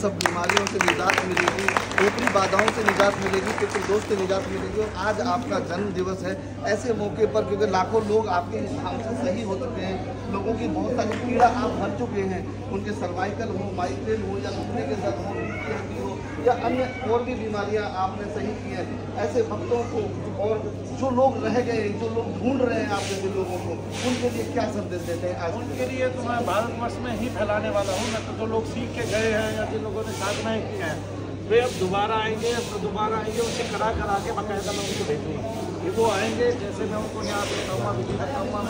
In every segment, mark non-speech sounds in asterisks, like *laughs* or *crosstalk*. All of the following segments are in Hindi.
सब बीमारियों से निजात मिलेगी, ऊपरी बाधाओं से निजात मिलेगी पितृदोष से निजात मिलेगी। और आज आपका जन्म दिवस है। ऐसे मौके पर, क्योंकि लाखों लोग आपके हमसे सही हो चुके हैं, लोगों की बहुत सारी पीड़ा आप भर चुके हैं। उनके सर्वाइकल हो माइग्रेन हो, या घुटने के दर्द हो हो, या अन्य और भी बीमारियाँ आपने सही की हैं। ऐसे भक्तों को और जो लोग रह गए, जो लोग ढूंढ रहे हैं आप जैसे लोगों को, उनके लिए क्या संदेश देते हैं आज? उनके लिए तो मैं भारतवर्ष में ही फैलाने वाला हूँ। मैं तो जो लोग सीख के गए हैं, या जिन लोगों ने साधनाएँ की हैं। वे अब दोबारा आएँगे अब तो दोबारा आएँगे उनसे करा करा के बाकायदा मैं उनको भेजूँगा। कि वो आएँगे जैसे मैं उनको न्यास बताऊँगा विधि बताऊँगा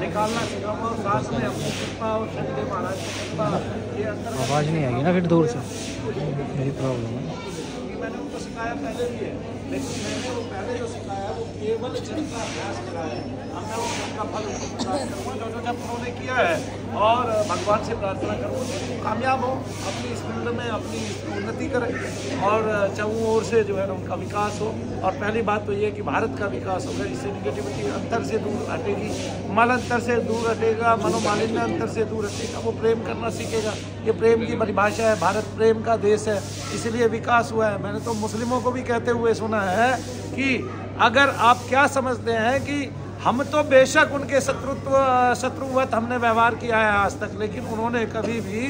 निकालना सिखाऊँगा और साथ में अपनी कृपा और शक्ति महाराज की कृपा ये अंदर आवाज़ नहीं आएगी ना फिर दूर से? मेरी प्रॉब्लम है। मैंने उनको सिखाया पहले भी है। लेकिन मैंने वो पहले जो सिखाया वो केवल जन का अभ्यास कराया है। जब उन्होंने किया है, और भगवान से प्रार्थना करूँगा कि वो कामयाब हो अपनी इस फ़ील्ड में अपनी उन्नति करें और चारों ओर से जो है ना उनका विकास हो, और पहली बात तो ये कि भारत का विकास होगा, इससे निगेटिविटी अंतर से दूर हटेगी मन अंतर से दूर हटेगा मनोमालिन्य अंतर से दूर हटेगा वो प्रेम करना सीखेगा ये प्रेम की परिभाषा है, भारत प्रेम का देश है। इसलिए विकास हुआ है, मैंने तो मुस्लिमों को भी कहते हुए सुना है कि अगर आप क्या समझते हैं कि हम तो बेशक उनके शत्रुत्व शत्रुवत हमने व्यवहार किया है आज तक लेकिन उन्होंने कभी भी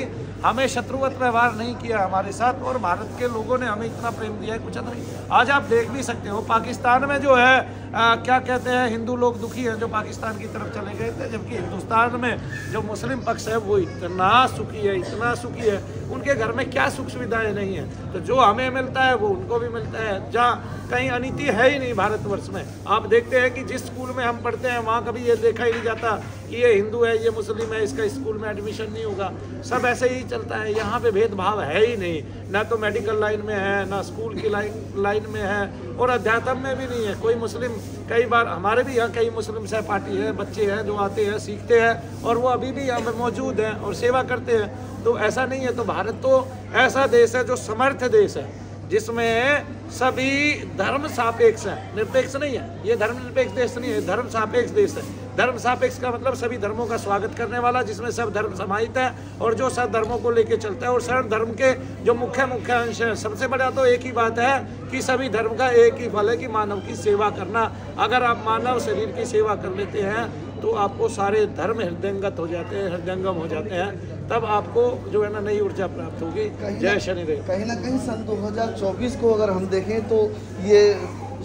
हमें शत्रुवत व्यवहार नहीं किया हमारे साथ और भारत के लोगों ने हमें इतना प्रेम दिया है कुछ नहीं। आज आप देख भी सकते हो पाकिस्तान में जो है आ, क्या कहते हैं हिंदू लोग दुखी हैं जो पाकिस्तान की तरफ़ चले गए थे जबकि हिंदुस्तान में जो मुस्लिम पक्ष है वो इतना सुखी है इतना सुखी है उनके घर में क्या सुख सुविधाएँ नहीं है। तो जो हमें मिलता है, वो उनको भी मिलता है। जहाँ कहीं अनिति है ही नहीं भारतवर्ष में। आप देखते हैं कि जिस स्कूल में हम पढ़ते हैं, वहाँ कभी ये देखा ही नहीं जाता। कि ये हिंदू है, ये मुस्लिम है, इसका स्कूल में एडमिशन नहीं होगा। सब ऐसे ही चलता है, यहाँ पे भेदभाव है ही नहीं। ना तो मेडिकल लाइन में है, ना स्कूल की लाइन लाइन में है, और अध्यात्म में भी नहीं है। कोई मुस्लिम, कई बार हमारे भी यहाँ कई मुस्लिम सहपाठी है, बच्चे हैं, जो आते हैं, सीखते हैं, और वो अभी भी यहाँ पे मौजूद हैं और सेवा करते हैं। तो ऐसा नहीं है तो भारत तो ऐसा देश है जो समर्थ देश है, जिसमें सभी धर्म सापेक्ष है। निरपेक्ष नहीं है, ये धर्म निरपेक्ष देश नहीं है धर्म सापेक्ष देश है। धर्म सापेक्ष का मतलब सभी धर्मों का स्वागत करने वाला जिसमें सब धर्म समाहित है और जो सब धर्मों को लेकर चलता है और सर्व धर्म के जो मुख्य मुख्य अंश है सबसे बड़ा तो एक ही बात है कि सभी धर्म का एक ही फल है कि मानव की सेवा करना। अगर आप मानव शरीर की सेवा कर लेते हैं तो आपको सारे धर्म हृदयंगत हो जाते हैं हृदयंगम हो जाते हैं। तब आपको जो है ना नई ऊर्जा प्राप्त होगी। जय शनिदेव। कहीं ना कहीं सन 2024 को अगर हम देखें तो ये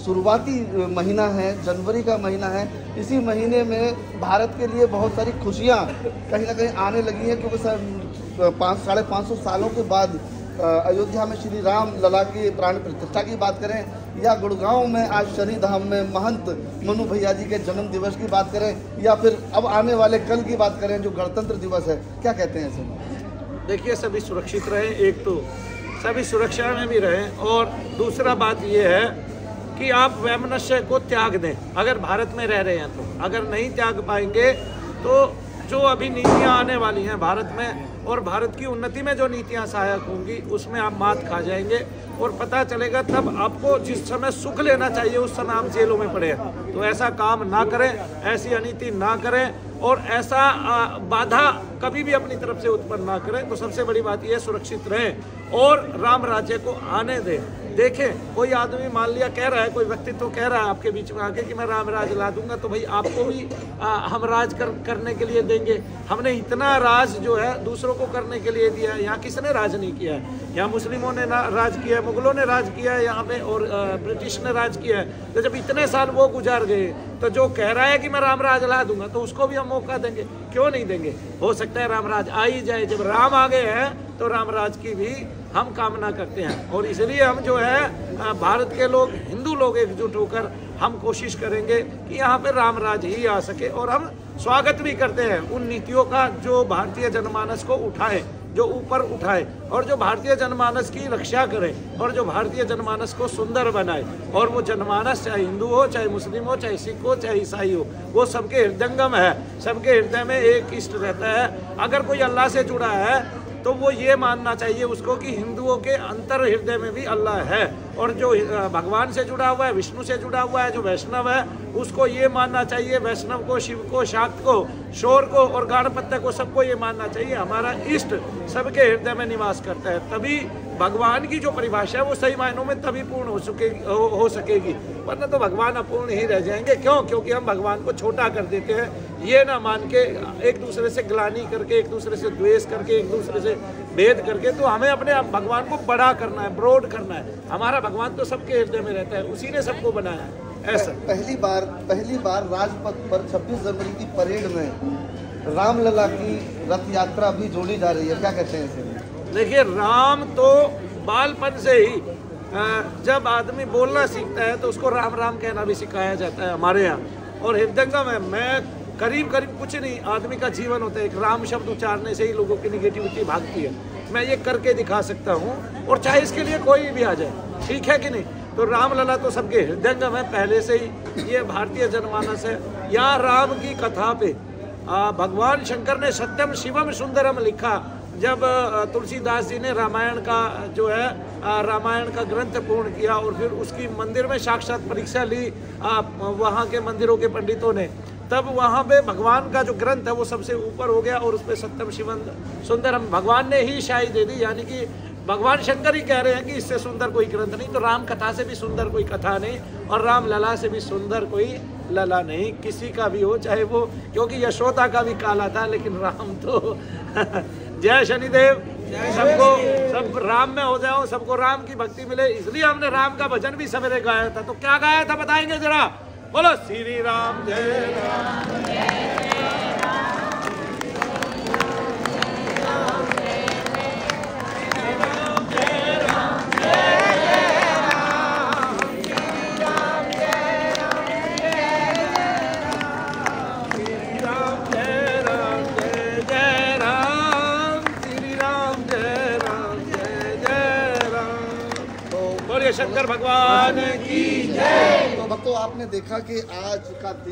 शुरुआती महीना है, जनवरी का महीना है, इसी महीने में भारत के लिए बहुत सारी खुशियाँ कहीं ना कहीं आने लगी हैं, क्योंकि सर पाँच, साढ़े पाँच सौ सालों के बाद अयोध्या में श्री राम लला की प्राण प्रतिष्ठा की बात करें, या गुड़गांव में आज शनि धाम में महंत मनु भैया जी के जन्म दिवस की बात करें, या फिर अब आने वाले कल की बात करें, जो गणतंत्र दिवस है, क्या कहते हैं ऐसे देखिए, सभी सुरक्षित रहें, एक तो सभी सुरक्षा में भी रहें, और दूसरा बात ये है कि आप वैमनस्य को त्याग दें। अगर भारत में रह रहे हैं तो। अगर नहीं त्याग पाएँगे तो जो अभी नीतियाँ आने वाली हैं भारत में, और भारत की उन्नति में जो नीतियाँ सहायक होंगी, उसमें आप मात खा जाएँगे, और पता चलेगा तब आपको जिस समय सुख लेना चाहिए, उस समय आप जेलों में पड़े तो ऐसा काम ना करें, ऐसी अनीति ना करें, और ऐसा बाधा कभी भी अपनी तरफ़ से उत्पन्न ना करें। तो सबसे बड़ी बात यह सुरक्षित रहें, और राम राज्य को आने दें। देखें कोई आदमी मान लिया कह रहा है कोई व्यक्तित्व तो कह रहा है आपके बीच में आके कि मैं राम राज ला दूँगा तो भाई आपको भी आ, हम राज कर, करने के लिए देंगे। हमने इतना राज जो है दूसरों को करने के लिए दिया है यहाँ किसने राज नहीं किया है? यहाँ मुस्लिमों ने राज किया है मुगलों ने राज किया है यहाँ पे और ब्रिटिश ने राज किया है। तो जब इतने साल वो गुजार गए तो जो कह रहा है कि मैं राम राज ला दूँगा तो उसको भी हम मौका देंगे। क्यों नहीं देंगे? हो सकता है राम राज आ ही जाए। जब राम आ गए हैं तो राम राज की भी हम कामना करते हैं। और इसलिए हम जो है भारत के लोग, हिंदू लोग एकजुट होकर हम कोशिश करेंगे कि यहाँ पे राम राज ही आ सके। और हम स्वागत भी करते हैं उन नीतियों का जो भारतीय जनमानस को उठाए, जो ऊपर उठाए, और जो भारतीय जनमानस की रक्षा करे, और जो भारतीय जनमानस को सुंदर बनाए। और वो जनमानस, चाहे हिंदू हो, चाहे मुस्लिम हो, चाहे सिख हो, चाहे ईसाई हो, वो सबके हृदयंगम है। सबके हृदय में एक इष्ट रहता है। अगर कोई अल्लाह से जुड़ा है तो वो ये मानना चाहिए उसको कि हिंदुओं के अंतर हृदय में भी अल्लाह है। और जो भगवान से जुड़ा हुआ है विष्णु से जुड़ा हुआ है जो वैष्णव है उसको ये मानना चाहिए वैष्णव को शिव को शाक्त को शोर को और गाणपत्य को सबको ये मानना चाहिए। हमारा इष्ट सबके हृदय में निवास करता है। तभी भगवान की जो परिभाषा है वो सही मायनों में तभी पूर्ण हो सकेगी हो, हो सकेगी। वरना तो भगवान अपूर्ण ही रह जाएँगे। क्यों? क्योंकि हम भगवान को छोटा कर देते हैं। ये ना मान के एक दूसरे से ग्लानी करके एक दूसरे से द्वेष करके एक दूसरे से भेद करके तो हमें अपने आप भगवान को बड़ा करना है ब्रॉड करना है। हमारा भगवान तो सबके हृदय में रहता है उसी ने सबको बनाया है। ऐसा। पहली बार पहली बार राजपथ पर 26 जनवरी की परेड में रामलला की रथ यात्रा भी जोड़ी जा रही है। क्या कहते हैं इसे? देखिए राम तो बालपन से ही जब आदमी बोलना सीखता है तो उसको राम राम कहना भी सिखाया जाता है हमारे यहाँ। और हृदयंगम है मैं करीब करीब कुछ नहीं आदमी का जीवन होता है। एक राम शब्द उच्चारने से ही लोगों की निगेटिविटी भागती है। मैं ये करके दिखा सकता हूँ और चाहे इसके लिए कोई भी आ जाए ठीक है कि नहीं? तो रामलला तो सबके हृदयंगम है पहले से ही ये भारतीय जनमानस है। या राम की कथा पे आ, भगवान शंकर ने सत्यम शिवम सुंदरम लिखा जब तुलसीदास जी ने रामायण का, जो है रामायण का ग्रंथ पूर्ण किया और फिर उसकी मंदिर में साक्षात परीक्षा ली वहाँ के मंदिरों के पंडितों ने, तब वहाँ पे भगवान का जो ग्रंथ है वो सबसे ऊपर हो गया और उस उसमें सत्यम शिवम सुंदरम भगवान ने ही शाही दे दी, यानी कि भगवान शंकर ही कह रहे हैं कि इससे सुंदर कोई ग्रंथ नहीं तो राम कथा से भी सुंदर कोई कथा नहीं और राम लला से भी सुंदर कोई लला नहीं, किसी का भी हो, चाहे वो, क्योंकि यशोदा का भी काला था, लेकिन राम तो *laughs* जय शनिदेव। सबको, सब राम में हो जाओ, सबको राम की भक्ति मिले। इसलिए हमने राम का भजन भी सवेरे गाया था। तो क्या गाया था बताएँगे जरा? बोलो, श्री राम, जय राम। शंकर भगवान की जय। तो भक्तों आपने देखा कि आज का दिन